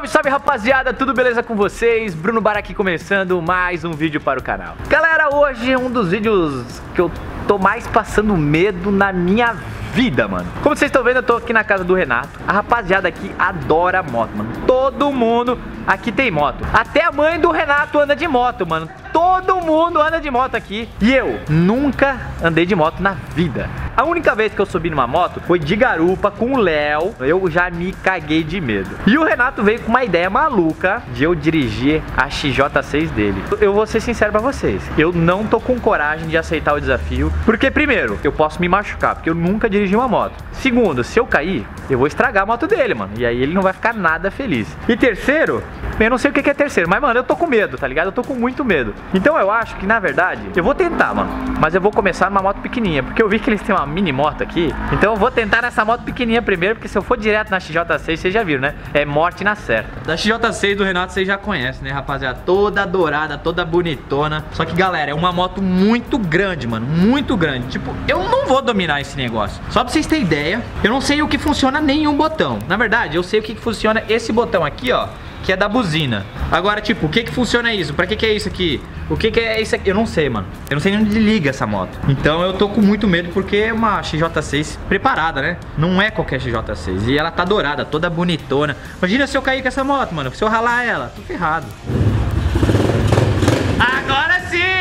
Salve, salve rapaziada, tudo beleza com vocês? Bruno Bar aqui começando mais um vídeo para o canal. Galera, hoje é um dos vídeos que eu tô mais passando medo na minha vida, mano. Como vocês estão vendo, eu tô aqui na casa do Renato. A rapaziada aqui adora moto, mano. Todo mundo aqui tem moto. Até a mãe do Renato anda de moto, mano. Todo mundo anda de moto aqui. E eu nunca andei de moto na vida. A única vez que eu subi numa moto foi de garupa com o Léo. Eu já me caguei de medo. E o Renato veio com uma ideia maluca de eu dirigir a XJ6 dele. Eu vou ser sincero pra vocês. Eu não tô com coragem de aceitar o desafio. Porque, primeiro, eu posso me machucar, porque eu nunca dirigi uma moto. Segundo, se eu cair, eu vou estragar a moto dele, mano. E aí ele não vai ficar nada feliz. E terceiro, eu não sei o que é terceiro, mas, mano, eu tô com medo, tá ligado? Eu tô com muito medo. Então eu acho que, na verdade, eu vou tentar, mano. Mas eu vou começar numa moto pequenininha, porque eu vi que eles têm uma mini moto aqui. Então eu vou tentar nessa moto pequenininha primeiro, porque se eu for direto na XJ6, vocês já viram, né? É morte na certa. Da XJ6 do Renato vocês já conhecem, né, rapaziada? Toda dourada, toda bonitona. Só que, galera, é uma moto muito grande, mano. Muito grande. Tipo, eu não vou dominar esse negócio. Só pra vocês terem ideia, eu não sei o que funciona nenhum botão. Na verdade, eu sei o que, que funciona esse botão aqui, ó que é da buzina. Agora, tipo, o que que funciona isso? Pra que que é isso aqui? O que que é isso aqui? Eu não sei, mano. Eu não sei nem onde liga essa moto. Então eu tô com muito medo porque é uma XJ6 preparada, né? Não é qualquer XJ6. E ela tá dourada, toda bonitona. Imagina se eu cair com essa moto, mano. Se eu ralar ela, tô ferrado.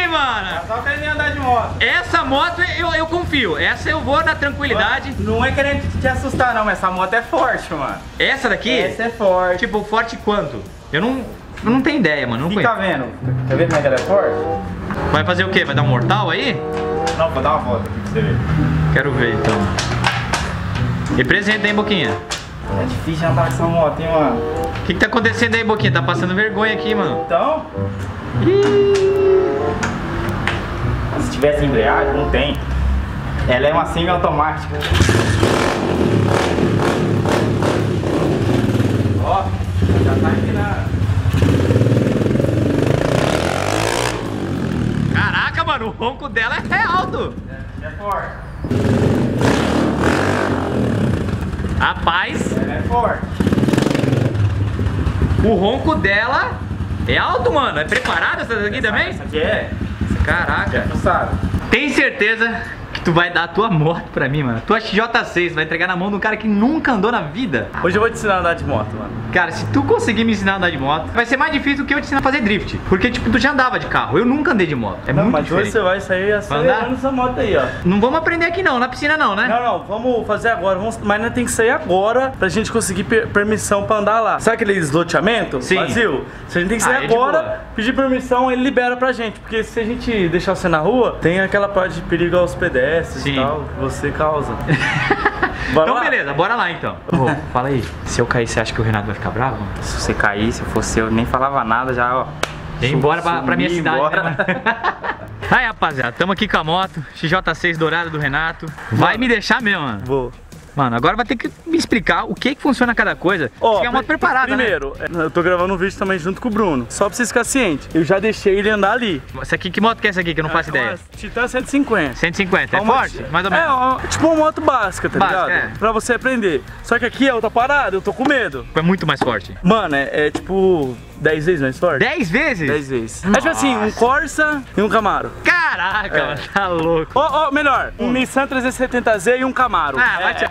Mano. É só querendo andar de moto. Essa moto eu, eu confio. Essa eu vou na tranquilidade. Não é querendo te assustar, não. Essa moto é forte, mano. Essa daqui? Essa é forte. Tipo, forte quanto? Eu não, eu não tenho ideia, mano. Não Fica conheço. vendo. Quer ver como é que ela é forte? Vai fazer o quê? Vai dar um mortal aí? Não, vou dar uma volta aqui pra você ver. Quero ver então. Representa, hein, Boquinha? É difícil andar com essa moto, hein, mano. O que, que tá acontecendo aí, Boquinha? Tá passando vergonha aqui, mano. Então, se tivesse embreagem, não tem. Ela é uma semi-automática. Ó, já tá na... Caraca, mano, o ronco dela é alto. É forte. Rapaz, Ela é forte. o ronco dela é alto, mano. É preparada essa daqui também? Essa aqui é... Caraca. Tu sabe. Tem certeza que tu vai dar a tua moto pra mim, mano? Tua XJ6 vai entregar na mão de um cara que nunca andou na vida. Hoje eu vou te ensinar a andar de moto, mano. Cara, se tu conseguir me ensinar a andar de moto, vai ser mais difícil do que eu te ensinar a fazer drift. Porque, tipo, tu já andava de carro. Eu nunca andei de moto. É Não, muito mas diferente. você vai sair acelerando essa moto aí, ó. Não vamos aprender aqui não, na piscina não, né? Não, não, vamos fazer agora, vamos, mas não tem que sair agora pra gente conseguir per- permissão pra andar lá. Sabe aqueles loteamento Sim. vazio? Se a gente tem que sair Ah, é agora, pedir permissão, ele libera pra gente. Porque se a gente deixar você na rua, tem aquela parte de perigo aos pedestres Sim. e tal, que você causa. Bora então lá? beleza, bora lá então. Ô, fala aí, se eu cair, você acha que o Renato vai ficar bravo? mano? Se você cair, se fosse eu, nem falava nada já, ó. Vem embora pra, pra minha cidade, embora. né, mano? Aí, rapaziada, tamo aqui com a moto, XJ6 dourada do Renato. Vai me deixar mesmo, mano. Vou. Mano, agora vai ter que me explicar o que que funciona cada coisa. Ó, aqui é uma preparada, né? Primeiro, é, eu tô gravando um vídeo também junto com o Bruno. Só pra vocês ficarem cientes. Eu já deixei ele andar ali. Essa aqui, que moto que é essa aqui que eu não faço ideia? Uma Titan 150. 150, é Uma- forte? Mais ou menos. É, ó, tipo uma moto básica, tá Básica, ligado? é. Pra você aprender. Só que aqui é outra parada, eu tô com medo. É muito mais forte. Mano, é, é tipo 10 vezes mais forte? 10 vezes? 10 vezes. É tipo assim, um Nossa. Corsa e um Camaro. Caraca, É. mano, tá louco. Ó, ó, melhor, um Nissan 370Z e um Camaro. Ah, vai É, te...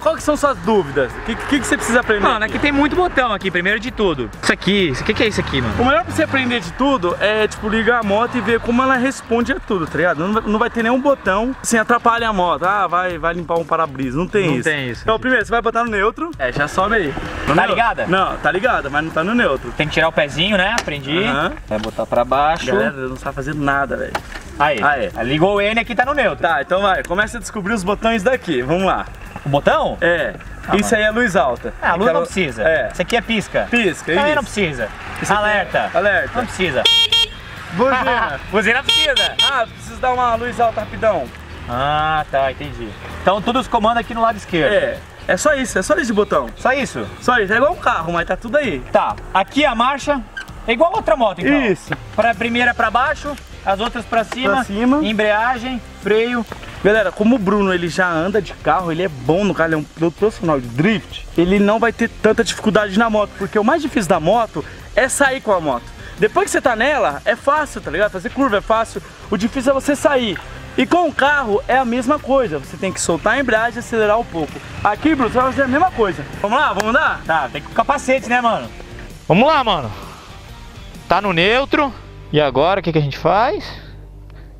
Qual que são suas dúvidas? O que, que, que você precisa aprender? Mano, aqui tem muito botão aqui, primeiro de tudo. Isso aqui, o que é isso aqui, mano? O melhor pra você aprender de tudo é, tipo, ligar a moto e ver como ela responde a tudo, tá ligado? Não vai, não vai ter nenhum botão assim, atrapalha a moto. Ah, vai, vai limpar um para-brisa. Não tem Não isso. tem isso. Então, primeiro, você vai botar no neutro. É, já sobe aí. No Tá neutro. ligada? Não, tá ligada, mas não tá no neutro. Tem que tirar o pezinho, né? Aprendi. Vai botar pra baixo. Galera, não sabe fazer nada, velho. Aí. Aí. Ligou o N aqui, tá no neutro. Tá, então vai, começa a descobrir os botões daqui. Vamos lá. O botão? É, isso aí é luz alta. Ah, a luz Aquela- não precisa. É. Isso aqui é pisca. Pisca, Também isso. não precisa. Isso é- Alerta. Alerta. Não precisa. Buzina. Buzina precisa. ah, preciso dar uma luz alta rapidão. Ah, tá, entendi. Então todos os comandos aqui no lado esquerdo. É, é só isso, é só esse botão. Só isso? Só isso, é igual um carro, mas tá tudo aí. Tá. Aqui a marcha é igual outra moto, então. Isso. Pra primeira pra baixo, as outras pra cima. Pra cima. Embreagem, freio. Galera, como o Bruno ele já anda de carro, ele é bom no carro, ele é um piloto profissional de drift, ele não vai ter tanta dificuldade na moto, porque o mais difícil da moto é sair com a moto. Depois que você tá nela, é fácil, tá ligado? Fazer curva é fácil, o difícil é você sair. E com o carro é a mesma coisa, você tem que soltar a embreagem e acelerar um pouco. Aqui, Bruno, você vai fazer a mesma coisa. Vamos lá, vamos andar? Tá, tem que com capacete, né, mano? Vamos lá, mano. Tá no neutro. E agora, o que, que a gente faz?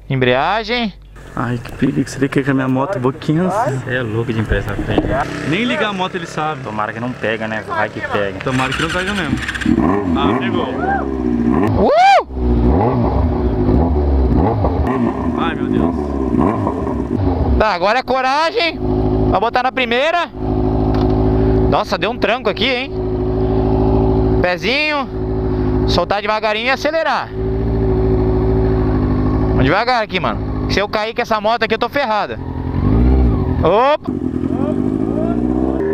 Embreagem. Ai, que perigo, você quer que a minha moto boquinha Você é louco de emprestar frente. Nem ligar a moto ele sabe. Tomara que não pega, né? Vai que pega. Tomara que não pega mesmo. Ah, pegou. Uh! Ai, meu Deus. Tá, agora é coragem. Vai botar na primeira. Nossa, deu um tranco aqui, hein? Pezinho. Soltar devagarinho e acelerar. Vamos devagar aqui, mano. Se eu cair com essa moto aqui, eu tô ferrada. Opa!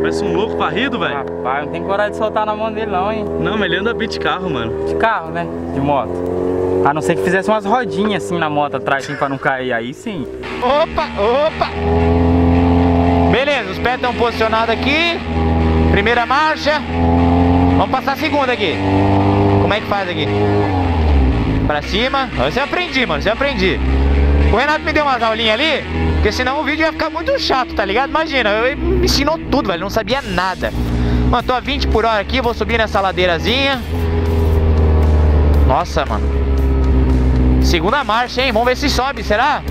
Parece um louco varrido, velho. Rapaz, não tem coragem de soltar na mão dele não, hein? Não, mas ele anda bem de carro, mano. De carro, né? De moto. A não ser que fizesse umas rodinhas assim na moto atrás, assim, pra não cair. Aí sim. Opa, opa! Beleza, os pés estão posicionados aqui. Primeira marcha. Vamos passar a segunda aqui. Como é que faz aqui? Pra cima. Você aprendi, mano. Você aprendi. O Renato me deu umas aulinhas ali, porque senão o vídeo ia ficar muito chato, tá ligado? Imagina, eu, me ensinou tudo, velho. Não sabia nada. Mano, tô a 20 por hora aqui, vou subir nessa ladeirazinha. Nossa, mano. Segunda marcha, hein? Vamos ver se sobe, será?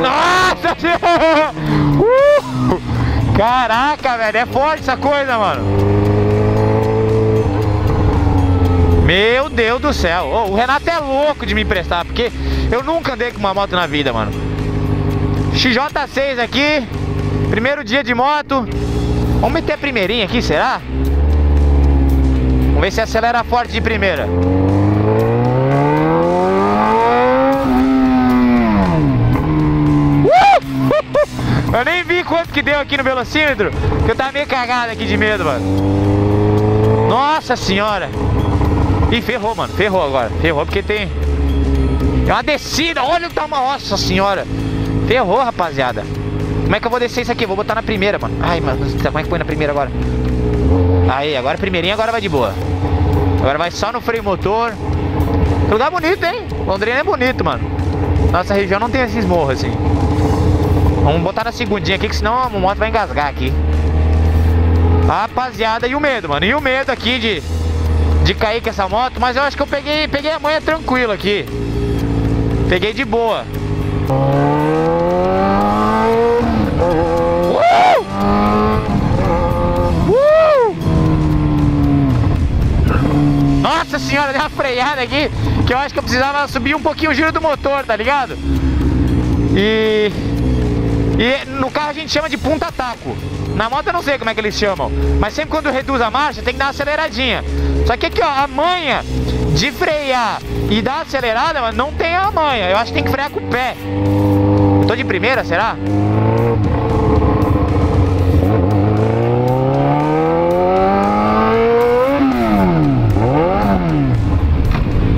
Nossa Senhora! Uh! Caraca, velho, é forte essa coisa, mano. Meu Deus do céu. Oh, o Renato é louco de me emprestar, porque eu nunca andei com uma moto na vida, mano. XJ6 aqui, primeiro dia de moto. Vamos meter a primeirinha aqui, será? Vamos ver se acelera forte de primeira. Uh! Eu nem vi quanto que deu aqui no velocímetro, que eu tava meio cagado aqui de medo, mano. Nossa senhora. Ih, ferrou, mano. Ferrou agora. Ferrou porque tem... É uma descida. Olha o tamanho. Nossa senhora. Ferrou, rapaziada. Como é que eu vou descer isso aqui? Vou botar na primeira, mano. Ai, mano. Como é que põe na primeira agora? Aí, agora primeirinha, agora vai de boa. Agora vai só no freio motor. Que lugar bonito, hein? Londrina é bonito, mano. Nossa região não tem esses morros assim. Vamos botar na segundinha aqui, que senão a moto vai engasgar aqui. Rapaziada, e o medo, mano? E o medo aqui de, de cair com essa moto? Mas eu acho que eu peguei, peguei a manha tranquila aqui. Peguei de boa. Nossa senhora, deu uma freada aqui Que eu acho que eu precisava subir um pouquinho o giro do motor, tá ligado? E... E no carro a gente chama de punta-taco Na moto eu não sei como é que eles chamam Mas sempre quando reduz a marcha tem que dar uma aceleradinha Só que aqui ó, a manha de frear e dar acelerada, mas não tem a manha Eu acho que tem que frear com o pé Eu tô de primeira, será?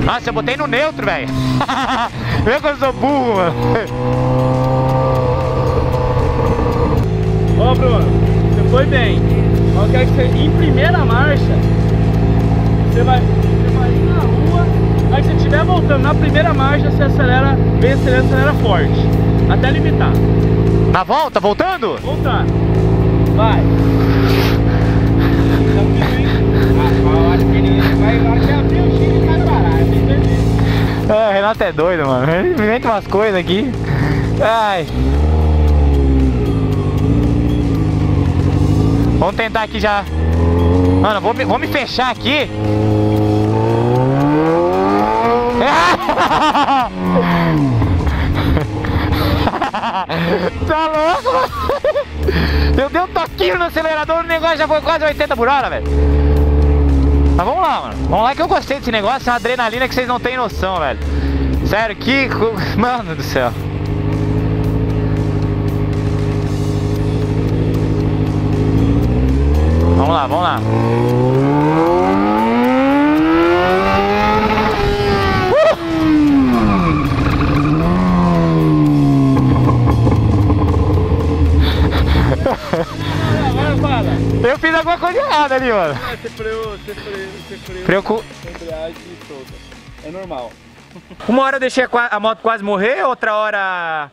Nossa, eu botei no neutro, velho. Vê que eu sou burro, mano. Ó, Bruno, você foi bem. Mas eu quero que você, em primeira marcha, você vai, você vai ir na rua, aí se você estiver voltando na primeira marcha, você acelera, vem acelerando, acelera forte. Até limitar. Na volta, voltando? Voltar. Vai. Ah, Renato é doido, mano. Ele inventa umas coisas aqui. Ai. Vamos tentar aqui já. Mano, vou me, vou me fechar aqui. tá louco? Eu dei um toquinho no acelerador, o negócio já foi quase 80 por hora, velho. Mas vamos lá, mano. Vamos lá que eu gostei desse negócio. É uma adrenalina que vocês não têm noção, velho. Sério, que... Mano do céu. Vamos lá, vamos lá. Uh! Eu fiz alguma coisa errada ali, mano. É, você freou, você freou, você freou. Preocu... É normal. Uma hora eu deixei a moto quase morrer, outra hora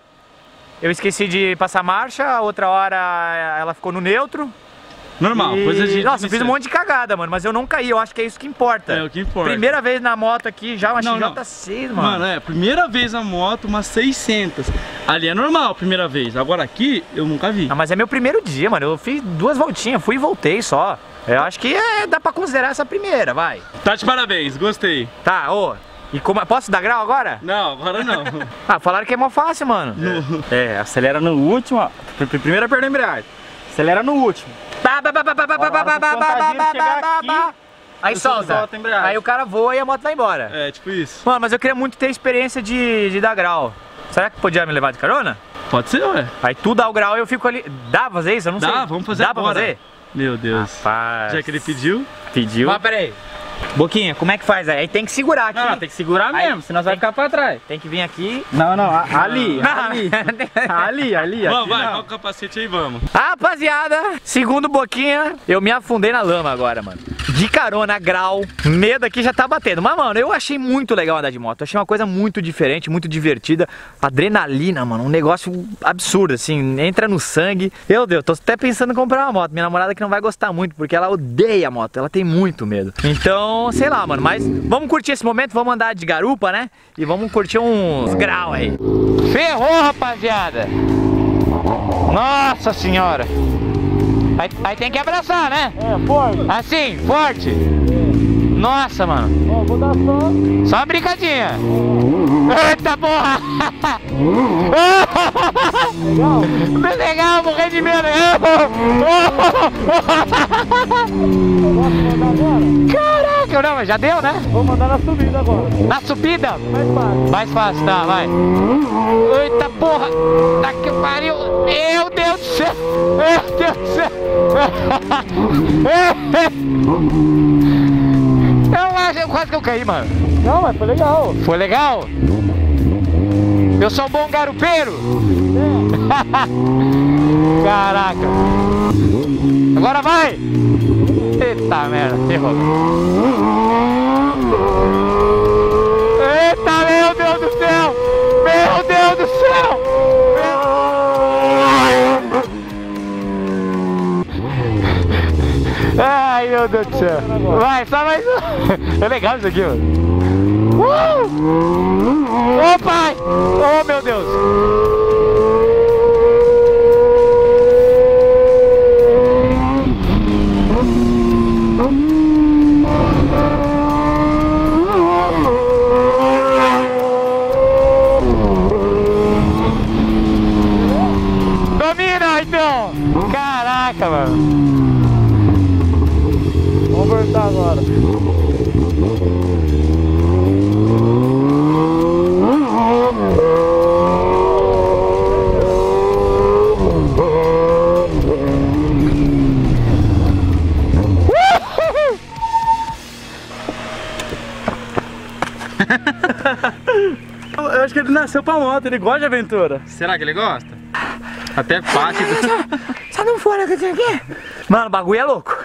eu esqueci de passar marcha, outra hora ela ficou no neutro. Normal, E- coisa de. Nossa, eu fiz um monte de cagada, mano, mas eu não caí, eu acho que é isso que importa. É o que importa. Primeira vez na moto aqui, já uma Não, não. XJ6, mano. Mano, é, primeira vez na moto, umas 600. Ali é normal, primeira vez. Agora aqui, eu nunca vi. Ah, mas é meu primeiro dia, mano. Eu fiz duas voltinhas, fui e voltei só. Eu acho que é, dá pra considerar essa primeira, vai. Tá de parabéns, gostei. Tá, ô. E como, posso dar grau agora? Não, agora não. Ah, falaram que é mó fácil, mano. É, acelera no último, ó. Pr- pr- Primeiro aperta a embreagem. Acelera no último. Aí solta. aí o cara voa e a moto vai embora. É, tipo isso. Mano, mas eu queria muito ter experiência de, de dar grau. Será que podia me levar de carona? Pode ser, ué. Aí tu dá o grau e eu fico ali. Dá pra fazer isso? Eu não dá, sei. Dá, vamos fazer Dá agora. pra fazer? Meu Deus. Rapaz. Já que ele pediu? Pediu. Mas peraí, Boquinha, como é que faz aí? Aí tem que segurar aqui. Não, tem que segurar Aí, mesmo, senão você vai ficar pra trás. Tem que vir aqui. Não, não, a- ali, ali. ali, ali, Vamos, vai, não. coloca o capacete aí, vamos. Rapaziada, segundo Boquinha, eu me afundei na lama agora, mano. De carona, grau, medo aqui já tá batendo. Mas, mano, eu achei muito legal andar de moto. Eu achei uma coisa muito diferente, muito divertida. Adrenalina, mano, um negócio absurdo, assim, entra no sangue. Meu Deus, tô até pensando em comprar uma moto. Minha namorada que não vai gostar muito, porque ela odeia moto, ela tem muito medo. Então, sei lá, mano, mas vamos curtir esse momento, vamos andar de garupa, né? E vamos curtir uns grau aí. Ferrou, rapaziada! Nossa senhora! Aí, aí tem que abraçar, né? É, forte. Assim, forte. Nossa, mano. Ó, vou dar só. Só uma brincadinha. Eita porra! Legal? Legal, morrer de medo. Não, mas já deu, né? Vou mandar na subida agora. Na subida. Mais fácil. Mais fácil, tá, vai. Eita porra! Tá que pariu! Meu Deus do céu! Meu Deus do céu! Eu acho, quase que eu caí, mano. Não, mas foi legal. Foi legal? Eu sou um bom garupeiro! Caraca! Agora vai! Eita merda, ferrou. Eita, meu Deus do céu! Meu Deus do céu! Ai, meu Deus do céu! Vai, só mais um! É legal isso aqui, mano. Uh! Ô! Oh meu Deus! Caraca, mano! Vamos voltar agora. Eu acho que ele nasceu pra moto, ele gosta de aventura. Será que ele gosta? Até parte do... Sai não fora que eu tenho aqui! Mano, o bagulho é louco!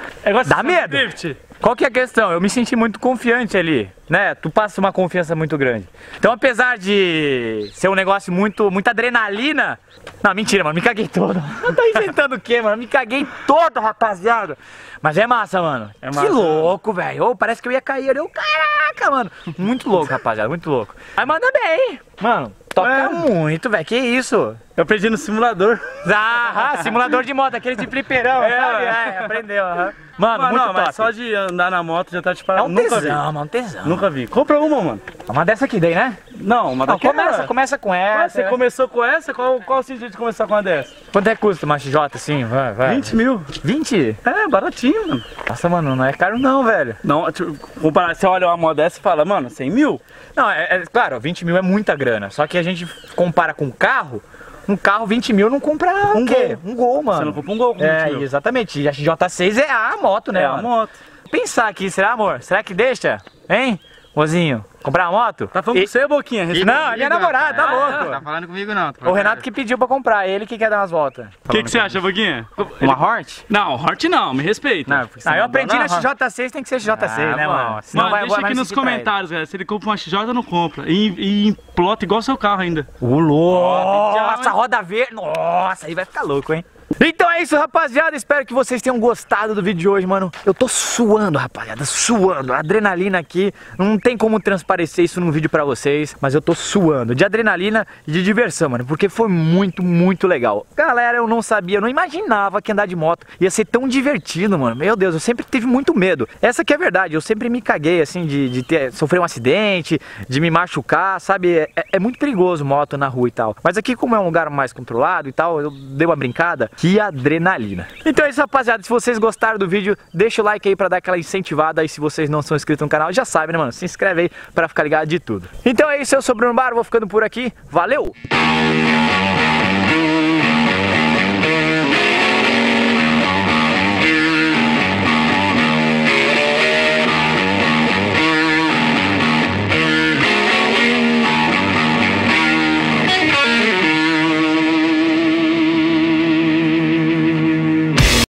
Dá medo! Drift. Qual que é a questão? Eu me senti muito confiante ali, né? Tu passa uma confiança muito grande. Então, apesar de ser um negócio muito, muita adrenalina. Não, mentira, mano, me caguei todo. Eu tô inventando o quê, mano? Me caguei todo, rapaziada. Mas é massa, mano. É Que massa. louco, velho. Ô, parece que eu ia cair ali. Eu, caraca, mano. Muito louco, rapaziada, muito louco. Mas manda bem, mano. Toca É. muito, velho. Que isso? Eu aprendi no simulador. Ah, simulador de moto, aquele de fliperão, É, sabe? mano. É, aprendeu, aham. Mano, Mas muito não, top. mas só de andar na moto já tá te É parando. um Nunca vi. tesão, mano, um tesão. Nunca vi. Compra uma, mano. Uma dessa aqui daí, né? Não, uma Não, daquela. começa, começa com Ah, essa. você começou com essa? Qual, qual o sentido de começar com uma dessa? Quanto é que custa uma XJ assim? Vai, vai. 20 mil. 20? É, baratinho, mano. Nossa, mano, não é caro não, velho. Não, tipo, você olha uma moto dessa e fala, mano, 100 mil? Não, é, é claro, 20 mil é muita grana. Só que a gente compara com carro, um carro 20 mil não compra Um quê? Gol. Um gol, mano. Você não compra um gol com 20 É, mil. exatamente. E a XJ6 é a moto, né, É a mano? moto. Pensar aqui, será, amor? Será que deixa? Hein? Mozinho, comprar uma moto? Tá falando E- com você, Boquinha? Responde. Não, é minha namorada, tá louco. Não tá falando comigo não. O Renato que pediu pra comprar, ele que quer dar umas voltas. O que, que você acha, Boquinha? Uma Hornet? Não, Hort não, me respeita. Não, Ah, eu aprendi na Hornet. XJ6, tem que ser XJ6, Ah, né, mano? Senão Mano, vai- deixa vai aqui nos ele. comentários, galera. Se ele compra uma XJ, não compra. E, e implota igual seu carro ainda. O louco! Nossa, roda verde. Nossa, aí vai ficar louco, hein? Então é isso, rapaziada. Espero que vocês tenham gostado do vídeo de hoje, mano. Eu tô suando, rapaziada, suando. Adrenalina aqui, não tem como transparecer isso num vídeo pra vocês, mas eu tô suando de adrenalina e de diversão, mano, porque foi muito, muito legal. Galera, eu não sabia, eu não imaginava que andar de moto ia ser tão divertido, mano. Meu Deus, eu sempre tive muito medo. Essa que é a verdade, eu sempre me caguei, assim, de, de ter, sofrer um acidente, de me machucar, sabe? É, é muito perigoso moto na rua e tal. Mas aqui, como é um lugar mais controlado e tal, eu dei uma brincada. Que adrenalina. Então é isso, rapaziada. Se vocês gostaram do vídeo, deixa o like aí pra dar aquela incentivada. E se vocês não são inscritos no canal, já sabem, né, mano? Se inscreve aí pra ficar ligado de tudo. Então é isso, eu sou o Bruno Bar, vou ficando por aqui. Valeu!